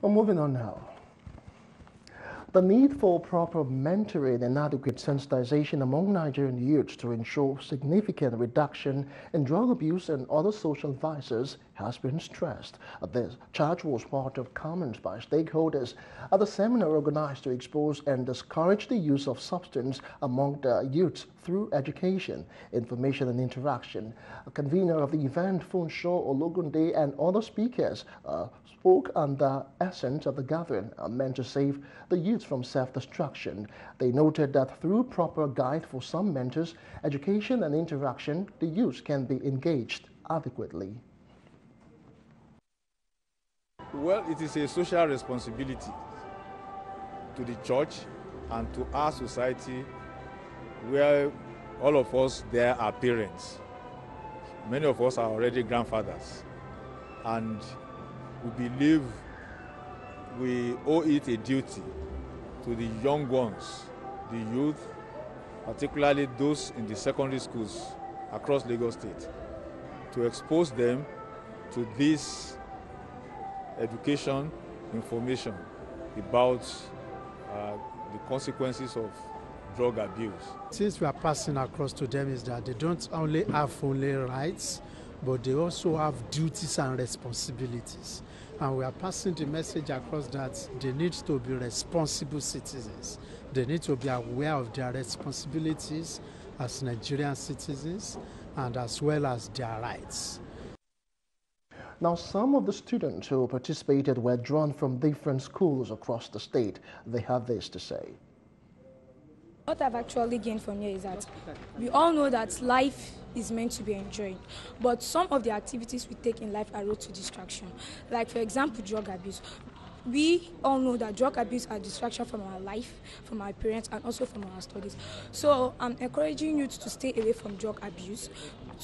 Well, moving on now. The need for proper mentoring and adequate sensitization among Nigerian youths to ensure significant reduction in drug abuse and other social vices has been stressed. This charge was part of comments by stakeholders at the seminar organized to expose and discourage the use of substance among the youths through education, information and interaction. A convener of the event, Funsho Ologunde and other speakers uh, spoke on the essence of the gathering uh, meant to save the youth from self-destruction. They noted that through proper guide for some mentors, education and interaction, the youth can be engaged adequately. Well, it is a social responsibility to the church and to our society where all of us there are parents. Many of us are already grandfathers. And we believe we owe it a duty to the young ones, the youth, particularly those in the secondary schools across Lagos State, to expose them to this education, information about uh, the consequences of drug abuse. Since we are passing across to them is that they don't only have only rights, but they also have duties and responsibilities. And we are passing the message across that they need to be responsible citizens. They need to be aware of their responsibilities as Nigerian citizens and as well as their rights. Now, some of the students who participated were drawn from different schools across the state. They have this to say. What I've actually gained from here is that we all know that life is meant to be enjoyed, but some of the activities we take in life are road to distraction. Like, for example, drug abuse. We all know that drug abuse are distraction from our life, from our parents, and also from our studies. So I'm encouraging you to stay away from drug abuse,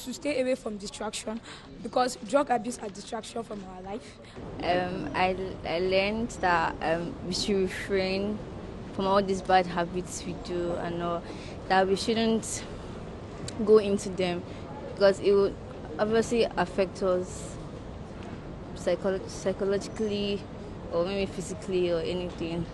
to stay away from distraction, because drug abuse are distraction from our life. Um, I, I learned that um, we should refrain from all these bad habits we do and all that we shouldn't go into them because it would obviously affect us psycho- psychologically or maybe physically or anything